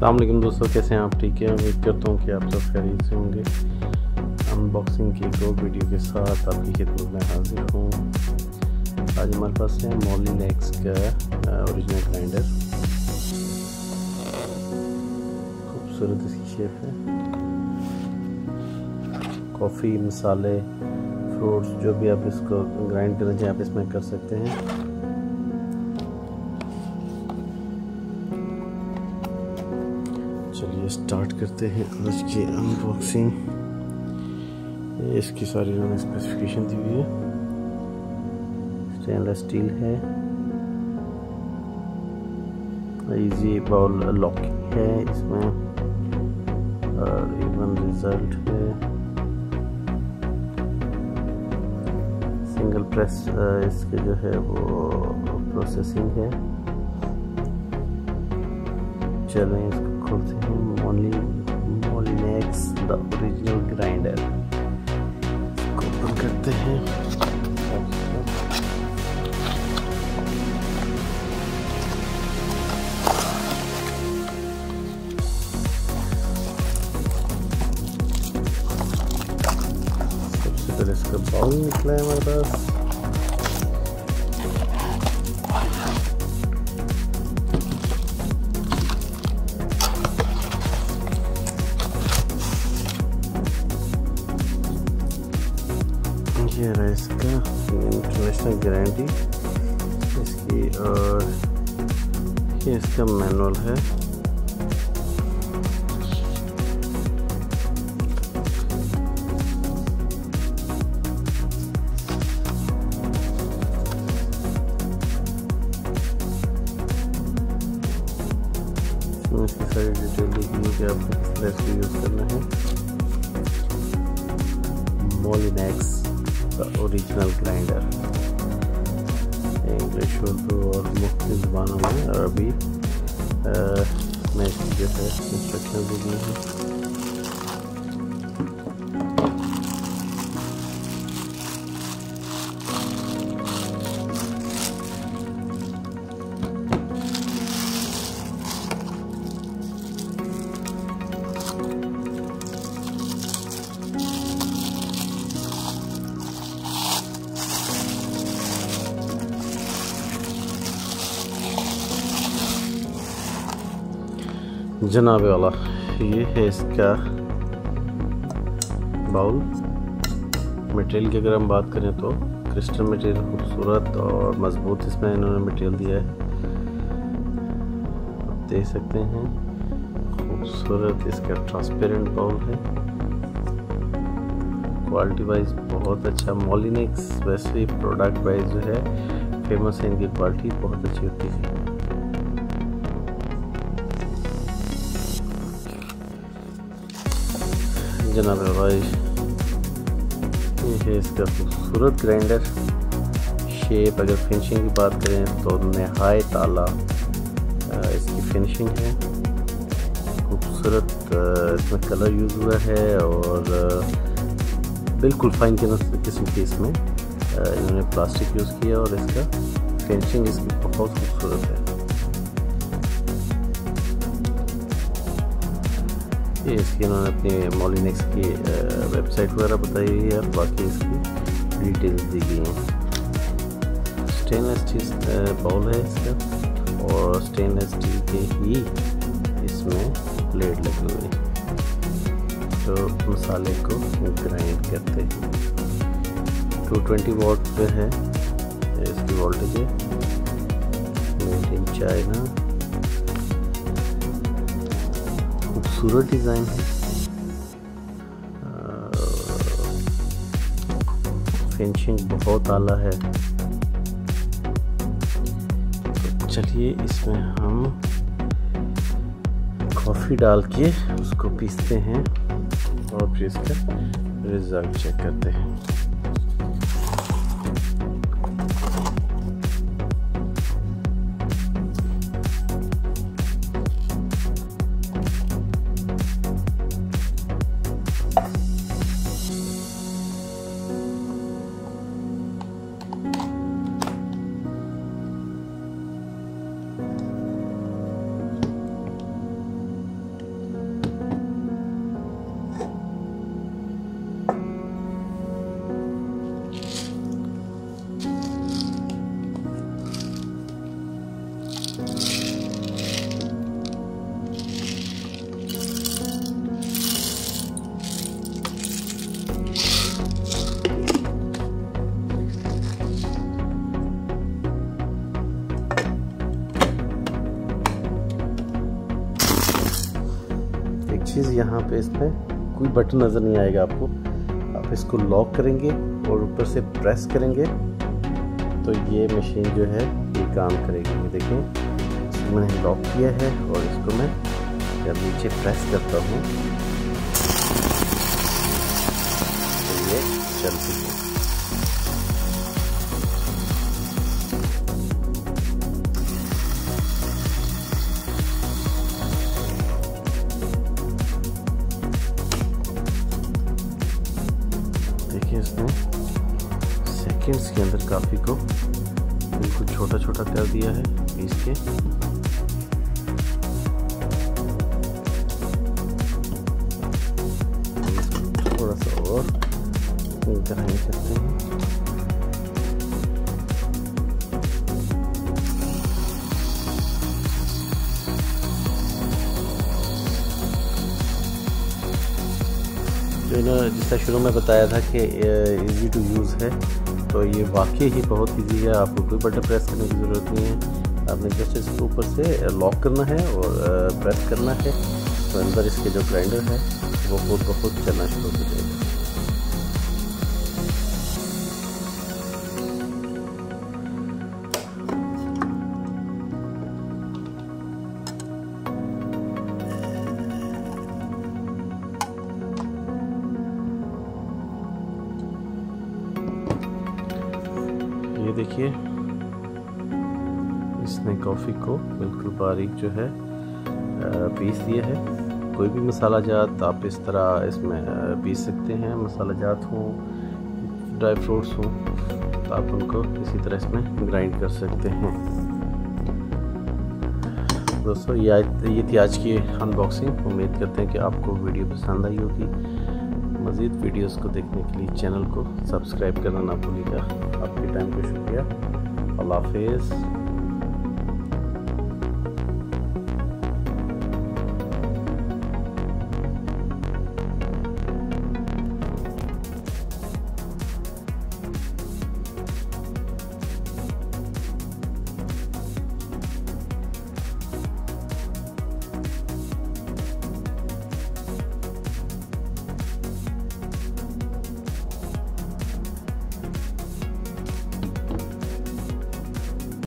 अल्लाम दोस्तों, कैसे हैं आप? ठीक है? उम्मीद करता हूँ कि आप सब खैरियत से होंगे। अनबॉक्सिंग की दो वीडियो के साथ आपकी खिदमत में हाजिर हूँ। आज हमारे पास है मॉली नेक्स का ओरिजिनल ग्राइंडर खूबसूरत इसकी शेप है। कॉफ़ी मसाले फ्रूट्स जो भी आप इसको ग्राइंड करना चाहें, आप इसमें कर सकते हैं। चलिए स्टार्ट करते हैं आज की अनबॉक्सिंग इसकी सारी इन्होंने स्पेसिफिकेशन दी हुई है। स्टेनलेस स्टील है। इजी बाउल लॉकिंग है इसमें। और इवन रिज़ल्ट है। सिंगल प्रेस इसके जो है वो प्रोसेसिंग है। चलें इसको। खोलते हैं मोली Moulinex the original grinder open करते हैं। सबसे पहले इसका बाउल निकला है हमारे पास। इसका इंटरनेशनल गारंटी इसकी और ये इसका मैनुअल है। इसकी सारी डिटेल है कि आपको यूज़ करना है। Moulinex original grinder English Urdu और मुख्त ज़बानों में अरबी में जो है इंस्ट्रक्शन दी गई हैं जनाब वाला, ये है इसका बाउल। मटेरियल की अगर हम बात करें तो क्रिस्टल मटेरियल खूबसूरत और मज़बूत इसमें इन्होंने मटेरियल दिया है। आप देख सकते हैं, खूबसूरत इसका ट्रांसपेरेंट बाउल है। क्वालिटी वाइज बहुत अच्छा। मोलिनिक्स वैसे प्रोडक्ट वाइज जो है फ़ेमस है, इनकी क्वालिटी बहुत अच्छी होती है। जनाब भाई ये इसका खूबसूरत ग्राइंडर शेप अगर फिनिशिंग की बात करें तो नहाय ताला इसकी फिनिशिंग है खूबसूरत इसमें कलर यूज़ हुआ है और बिल्कुल फाइन किस्म की इसमें इन्होंने प्लास्टिक यूज़ किया और इसका फिनिशिंग इसकी बहुत खूबसूरत है ये इसकी उन्होंने अपनी मोलिनेक्स की वेबसाइट वगैरह बताई हुई है बाकी इसकी डिटेल्स दी गई हैं। स्टेनलेस स्टील बाउल है इसका और स्टेनलेस स्टील के ही इसमें प्लेट लगी हुई है। जो मसाले को ग्राइंड करते हैं। टू ट्वेंटी वॉट पे है, इसकी वोल्टेज है। मेड इन चाइना खूबसूरत डिज़ाइन है। फिनिशिंग बहुत आला है। तो चलिए इसमें हम कॉफ़ी डाल के उसको पीसते हैं और फिर इसका रिज़ल्ट चेक करते हैं। चीज़ यहाँ पे इसमें कोई बटन नज़र नहीं आएगा आपको। आप इसको लॉक करेंगे और ऊपर से प्रेस करेंगे तो ये मशीन जो है, ये काम करेगी। देखें मैंने लॉक किया है और इसको मैं जब नीचे प्रेस करता हूँ। तो ये चलती है। सेकंड्स के अंदर काफ़ी को बिल्कुल छोटा छोटा कर दिया है पीस के थोड़ा सा और ग्राइंड करते हैं। जो ना जिसका शुरू में बताया था कि इजी टू यूज़ है तो ये वाकई ही बहुत ईजी है। आपको कोई बटन प्रेस करने की ज़रूरत नहीं है। आपने जस्ट इसको ऊपर से लॉक करना है और प्रेस करना है। तो अंदर इसके जो ग्राइंडर है, वो खुद बहुत चलना शुरू हो जाएगा इसने कॉफ़ी को बिल्कुल बारीक जो है पीस दिया है। कोई भी मसाला जात, आप इस तरह इसमें पीस सकते हैं। मसाला जात हों, ड्राई फ्रूट्स हों तो आप उनको इसी तरह इसमें ग्राइंड कर सकते हैं। दोस्तों, ये थी आज की अनबॉक्सिंग उम्मीद करते हैं कि आपको वीडियो पसंद आई होगी। मज़ीद वीडियोस को देखने के लिए चैनल को सब्सक्राइब करना ना भूलिएगा। आपके टाइम का शुक्रिया। अल्लाह हाफिज़।